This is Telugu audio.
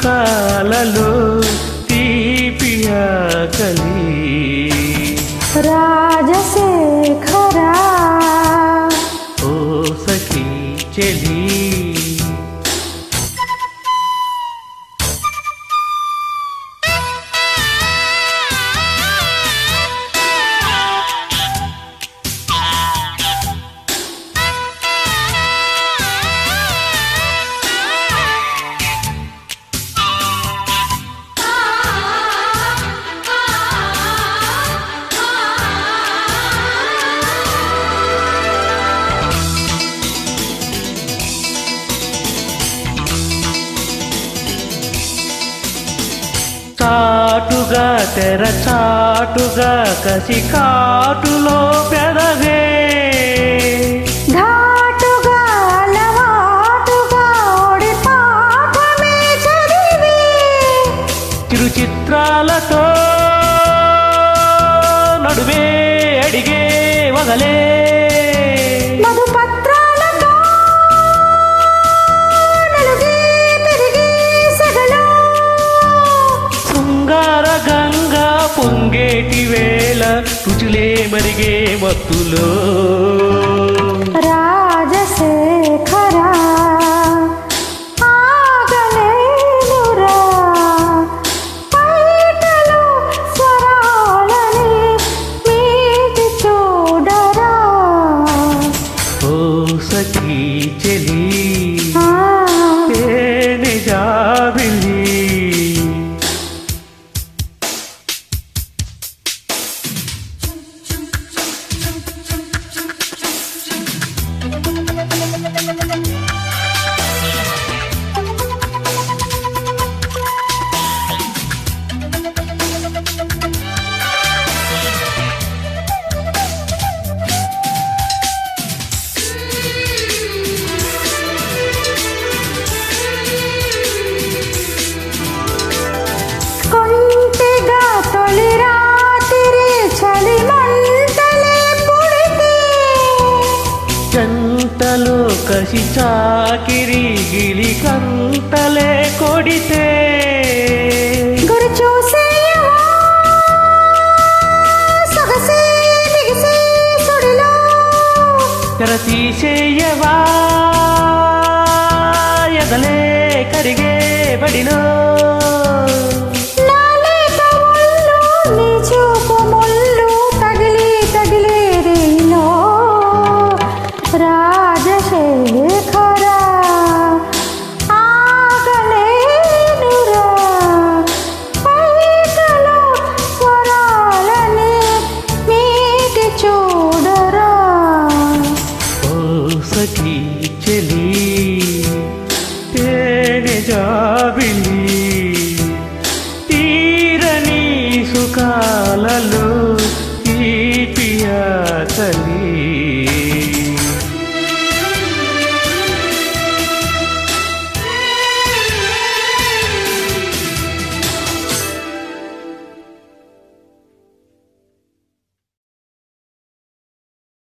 సుఖాలలో తీపియాకలి రాజశేఖరా. ఓ సఖీ చెలి. చాటుగా తెర చాటుగా కసి కాటులో పెదవే. చిత్రాలతో నడువే అడిగే వదలే. పొంగేటి వేళ రుచులే మరిగే మత్తులో. కసి చాకిరి గిలి కంతలే కొడితే. గురి చూసేయవా సొగసే దిగిసే సుడిలో. తెర తీసేయవా? ఎదలే కరిగే బడిలో.